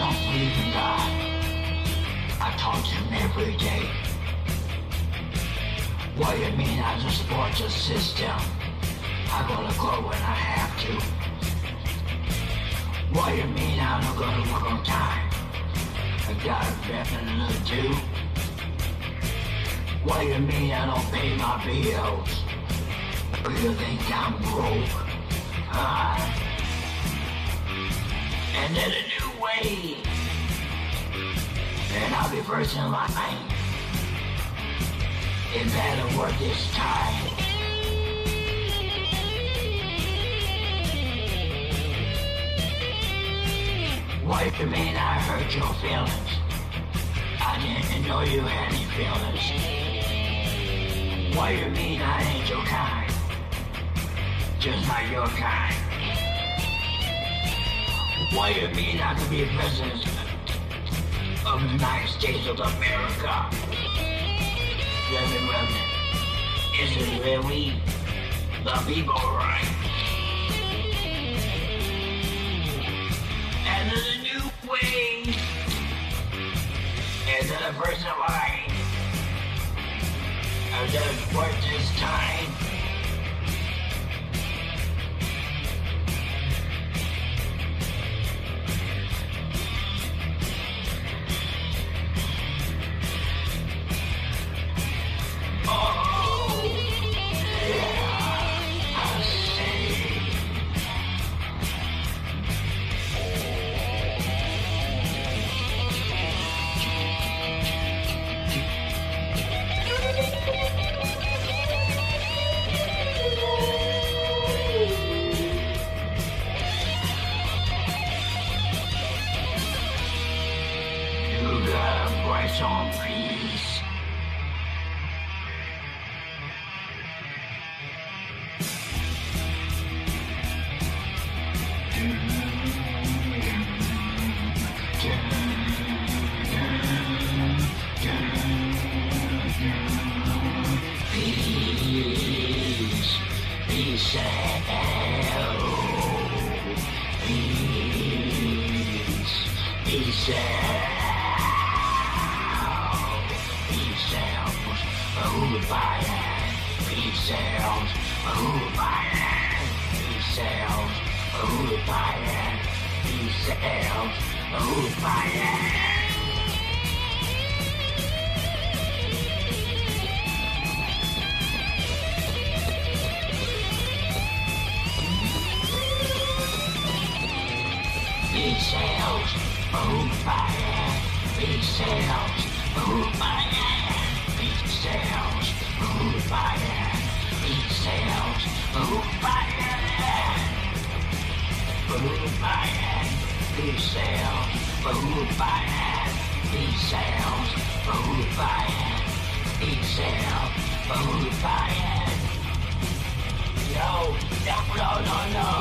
don't believe in God. I talk to him every day. What do you mean I just support the system? I gotta go when I have to. What do you mean I don't go to work on time? I got nothing to do. What do you mean I don't pay my bills? Do you think I'm broke? Huh? And then a new way. And I'll be first in line. It better work this time. What you mean I hurt your feelings? I didn't know you had any feelings. What do you mean I ain't your kind? Just like your kind. What do you mean I could be a president of the United States of America? Reverend Remnant, is it really the people right? And there's a new way. And then a person line. I'm uh, gonna work this time. my zombies. Peace, peace and hell. Who by Peace out. Move by Peace out. Move by Peace out. Move by Peace out, move by sails, who by it. Beat sails, move by it. who? by it. Beat sails, move by it. Beat sails, who? by it. Beat sails, move by it. No, no, no, no, no.